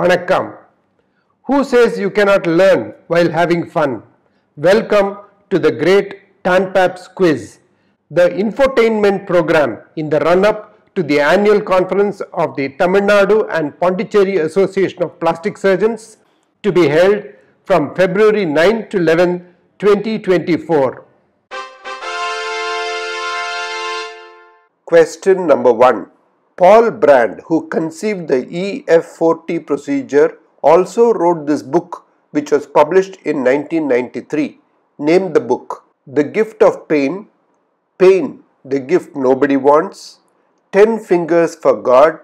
Vanakkam. Who says you cannot learn while having fun? Welcome to the great TANPAPS quiz, the infotainment program in the run-up to the annual conference of the Tamil Nadu and Pondicherry Association of Plastic Surgeons to be held from February 9 to 11, 2024. Question number 1. Paul Brand, who conceived the EF4T procedure, also wrote this book which was published in 1993. Name the book The Gift of Pain, Pain, the Gift Nobody Wants, 10 Fingers for God,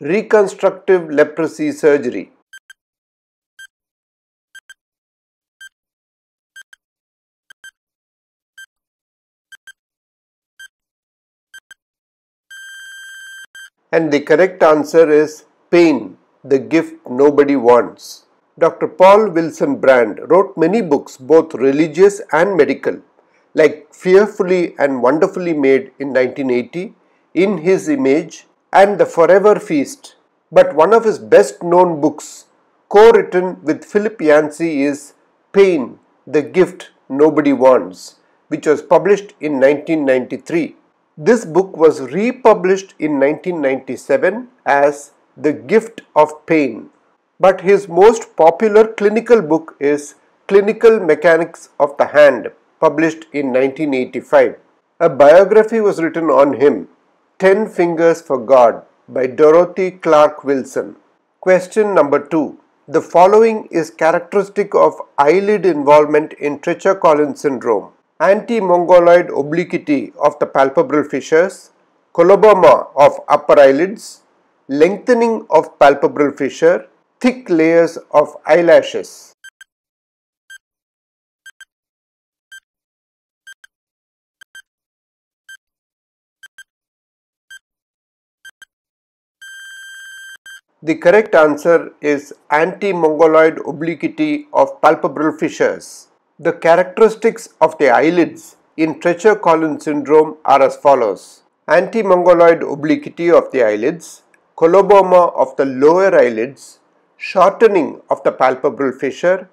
Reconstructive Leprosy Surgery. And the correct answer is Pain, the gift nobody wants. Dr. Paul Wilson Brand wrote many books, both religious and medical, like Fearfully and Wonderfully Made in 1980, In His Image, and The Forever Feast. But one of his best known books, co written with Philip Yancey, is Pain, the Gift Nobody Wants, which was published in 1993. This book was republished in 1997 as The Gift of Pain. But his most popular clinical book is Clinical Mechanics of the Hand, published in 1985. A biography was written on him, Ten Fingers for God, by Dorothy Clarke Wilson. Question number 2. The following is characteristic of eyelid involvement in Treacher Collins syndrome anti-mongoloid obliquity of the palpebral fissures, coloboma of upper eyelids, lengthening of palpebral fissure, thick layers of eyelashes. The correct answer is anti-mongoloid obliquity of palpebral fissures. The characteristics of the eyelids in Treacher-Collins syndrome are as follows. Anti-mongoloid obliquity of the eyelids, coloboma of the lower eyelids, shortening of the palpebral fissure,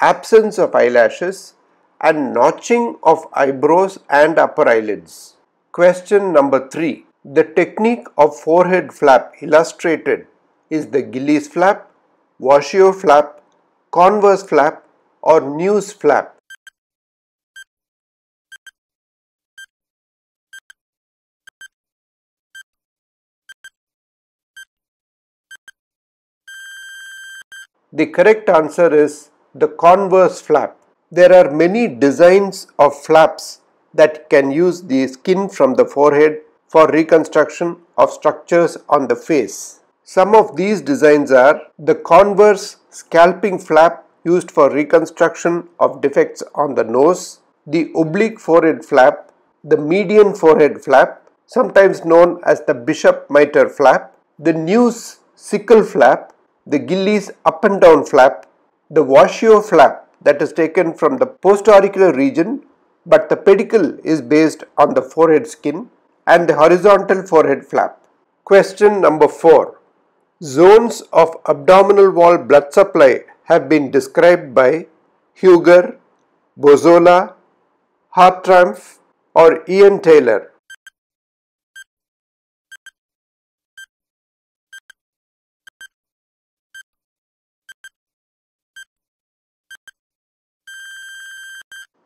absence of eyelashes, and notching of eyebrows and upper eyelids. Question number 3. The technique of forehead flap illustrated is the Gillies flap, Washio flap, converse flap, or New's flap. The correct answer is the converse flap. There are many designs of flaps that can use the skin from the forehead for reconstruction of structures on the face. Some of these designs are the converse scalping flap used for reconstruction of defects on the nose, the oblique forehead flap, the median forehead flap, sometimes known as the bishop mitre flap, the New's sickle flap, the Gillies up and down flap, the Washio flap that is taken from the postauricular region but the pedicle is based on the forehead skin and the horizontal forehead flap. Question number 4. Zones of abdominal wall blood supply have been described by Huger, Bozola, Hartrampf or Ian Taylor.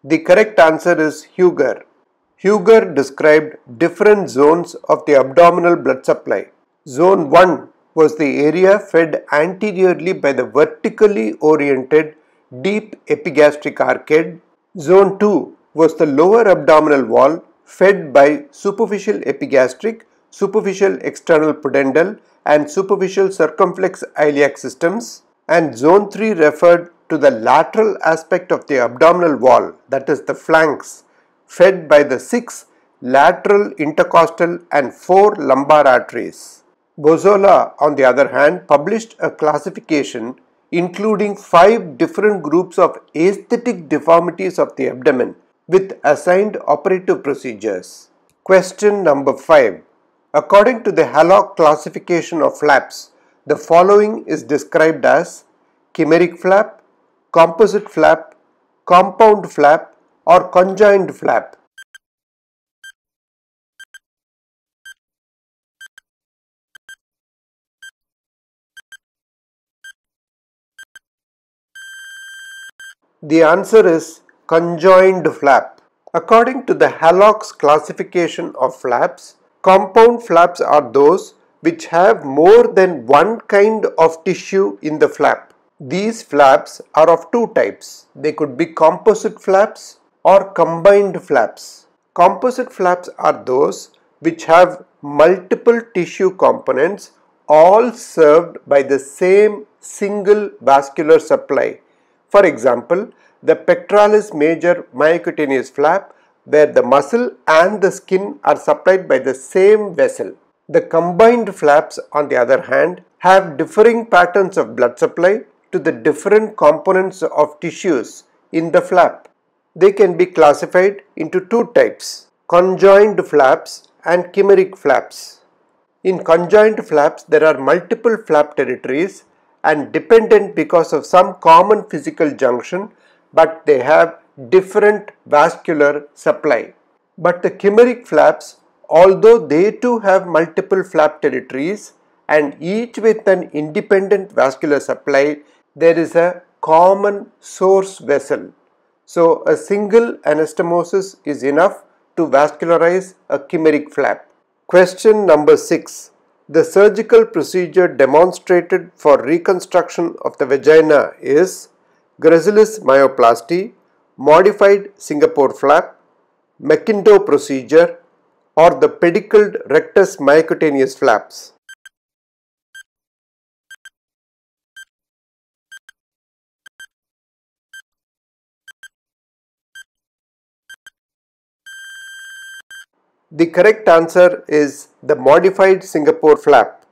The correct answer is Huger. Huger described different zones of the abdominal blood supply. Zone 1 was the area fed anteriorly by the vertically oriented deep epigastric arcade. Zone 2 was the lower abdominal wall fed by superficial epigastric, superficial external pudendal and superficial circumflex iliac systems and zone 3 referred to the lateral aspect of the abdominal wall that is the flanks fed by the 6 lateral intercostal and 4 lumbar arteries. Bozola, on the other hand, published a classification including five different groups of aesthetic deformities of the abdomen with assigned operative procedures. Question number 5. According to the Hallock classification of flaps, The following is described as chimeric flap, composite flap, compound flap or conjoined flap. The answer is conjoined flap. According to the Hallock's classification of flaps, compound flaps are those which have more than one kind of tissue in the flap. These flaps are of two types. They could be composite flaps or combined flaps. Composite flaps are those which have multiple tissue components all served by the same single vascular supply for example, the pectoralis major myocutaneous flap where the muscle and the skin are supplied by the same vessel. The combined flaps on the other hand have differing patterns of blood supply to the different components of tissues in the flap. They can be classified into two types, conjoined flaps and chimeric flaps. In conjoined flaps there are multiple flap territories and dependent because of some common physical junction but they have different vascular supply. But the chimeric flaps although they too have multiple flap territories and each with an independent vascular supply there is a common source vessel. So a single anastomosis is enough to vascularize a chimeric flap. Question number 6 the surgical procedure demonstrated for reconstruction of the vagina is gracilis myoplasty, modified Singapore flap, McIndoe procedure or the pedicled rectus myocutaneous flaps. The correct answer is the modified Singapore flap.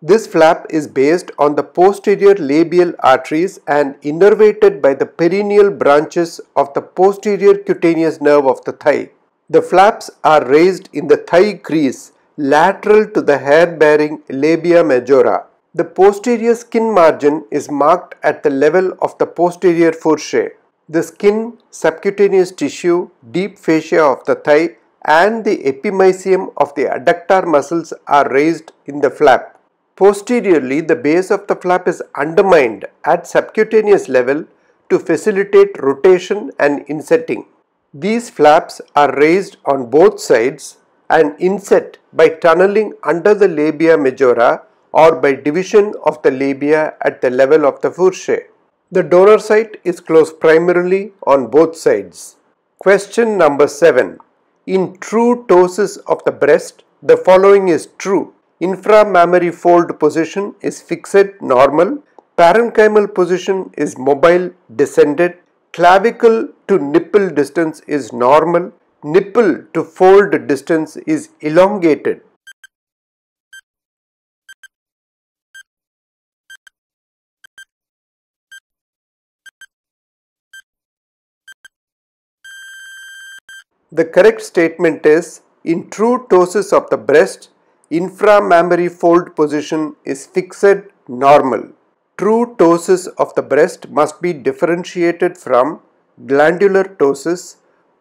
This flap is based on the posterior labial arteries and innervated by the perineal branches of the posterior cutaneous nerve of the thigh. The flaps are raised in the thigh crease lateral to the hair-bearing labia majora. The posterior skin margin is marked at the level of the posterior fourchette. The skin, subcutaneous tissue, deep fascia of the thigh and the epimysium of the adductor muscles are raised in the flap. Posteriorly, the base of the flap is undermined at subcutaneous level to facilitate rotation and insetting. These flaps are raised on both sides and inset by tunneling under the labia majora or by division of the labia at the level of the fourchette. The donor site is closed primarily on both sides. Question number 7. In true ptosis of the breast, the following is true. Inframammary fold position is fixed normal. Parenchymal position is mobile descended. Clavicle to nipple distance is normal. Nipple to fold distance is elongated. The correct statement is in true ptosis of the breast, inframammary fold position is fixed normal. True ptosis of the breast must be differentiated from glandular ptosis,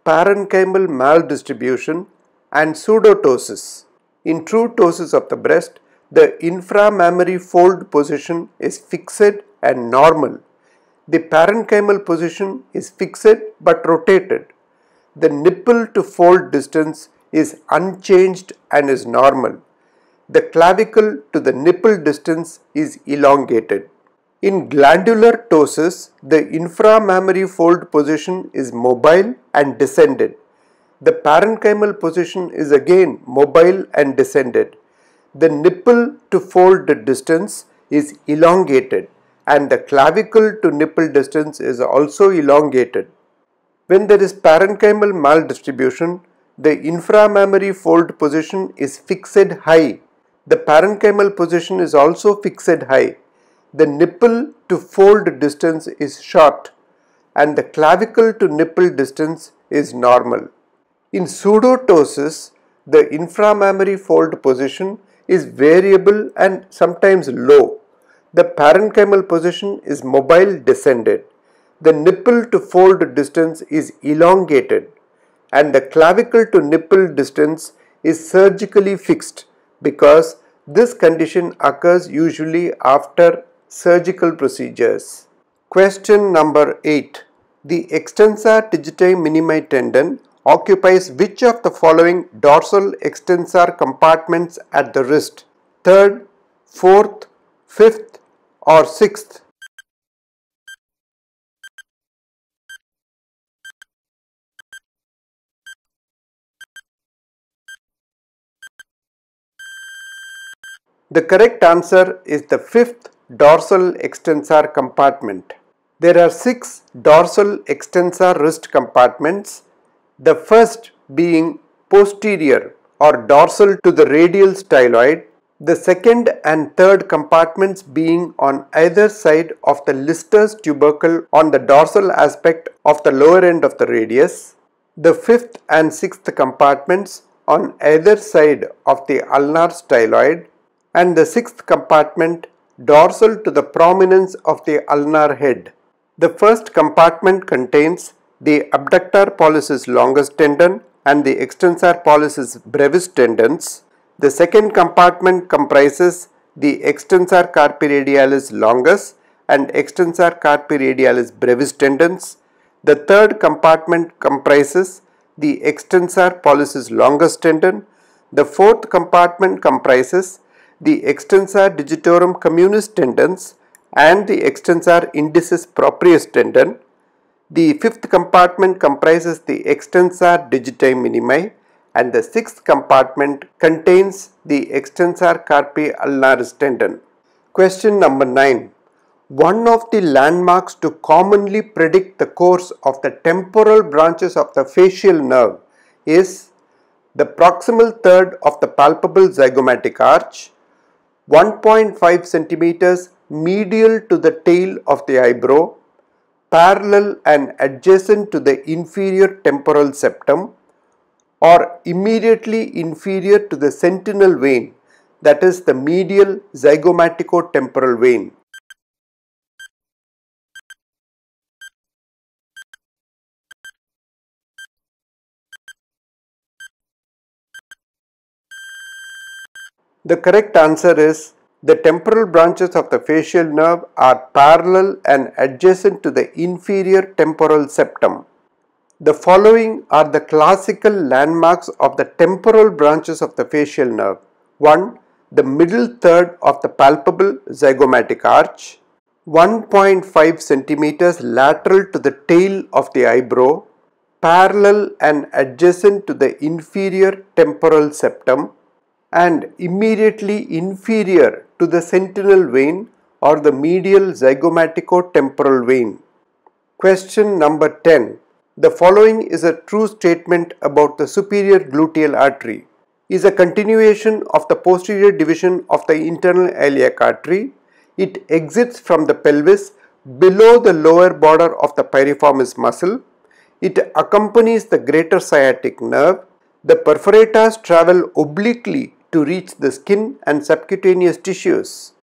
parenchymal maldistribution and pseudoptosis. In true ptosis of the breast, the inframammary fold position is fixed and normal. The parenchymal position is fixed but rotated the nipple to fold distance is unchanged and is normal. The clavicle to the nipple distance is elongated. In glandular ptosis, the inframammary fold position is mobile and descended. The parenchymal position is again mobile and descended. The nipple to fold distance is elongated and the clavicle to nipple distance is also elongated. When there is parenchymal maldistribution, the inframammary fold position is fixed high. The parenchymal position is also fixed high. The nipple to fold distance is short and the clavicle to nipple distance is normal. In pseudoptosis, the inframammary fold position is variable and sometimes low. The parenchymal position is mobile descended. The nipple to fold distance is elongated and the clavicle to nipple distance is surgically fixed because this condition occurs usually after surgical procedures. Question number 8. The extensor digiti minimi tendon occupies which of the following dorsal extensor compartments at the wrist? Third, fourth, fifth or sixth? The correct answer is the fifth dorsal extensor compartment. There are six dorsal extensor wrist compartments, the first being posterior or dorsal to the radial styloid, the second and third compartments being on either side of the Lister's tubercle on the dorsal aspect of the lower end of the radius, the fifth and sixth compartments on either side of the ulnar styloid and the sixth compartment dorsal to the prominence of the ulnar head. The first compartment contains the abductor pollicis longus tendon and the extensor pollicis brevis tendons. The second compartment comprises the extensor carpi radialis longus and extensor carpi radialis brevis tendons. The third compartment comprises the extensor pollicis longus tendon. The fourth compartment comprises the extensor digitorum communis tendons and the extensor indicis proprius tendon. The fifth compartment comprises the extensor digiti minimi and the sixth compartment contains the extensor carpi ulnaris tendon. Question number 9. One of the landmarks to commonly predict the course of the temporal branches of the facial nerve is the proximal third of the palpable zygomatic arch, 1.5 centimeters medial to the tail of the eyebrow, parallel and adjacent to the inferior temporal septum or immediately inferior to the sentinel vein that is the medial zygomatico-temporal vein. The correct answer is the temporal branches of the facial nerve are parallel and adjacent to the inferior temporal septum. The following are the classical landmarks of the temporal branches of the facial nerve. 1. The middle third of the palpable zygomatic arch. 1.5 centimeters lateral to the tail of the eyebrow. Parallel and adjacent to the inferior temporal septum and immediately inferior to the sentinel vein or the medial zygomatico-temporal vein. Question number 10. The following is a true statement about the superior gluteal artery. Is a continuation of the posterior division of the internal iliac artery. It exits from the pelvis below the lower border of the piriformis muscle. It accompanies the greater sciatic nerve. The perforators travel obliquely to reach the skin and subcutaneous tissues.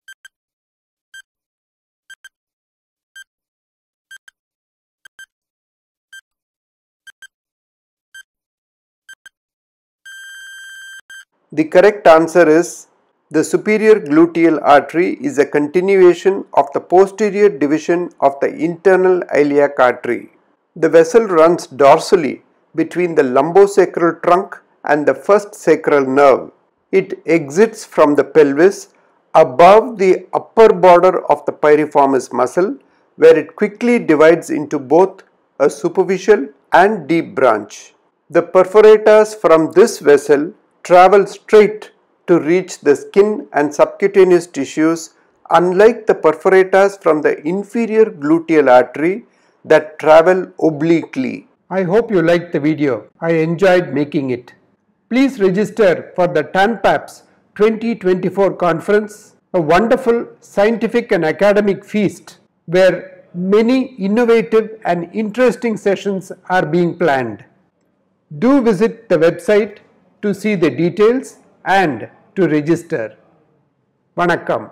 The correct answer is the superior gluteal artery is a continuation of the posterior division of the internal iliac artery. The vessel runs dorsally between the lumbosacral trunk and the first sacral nerve. It exits from the pelvis above the upper border of the piriformis muscle where it quickly divides into both a superficial and deep branch. The perforators from this vessel travel straight to reach the skin and subcutaneous tissues unlike the perforators from the inferior gluteal artery that travel obliquely. I hope you liked the video. I enjoyed making it. Please register for the TANPAPS 2024 conference, a wonderful scientific and academic feast where many innovative and interesting sessions are being planned. Do visit the website to see the details and to register. Vanakkam.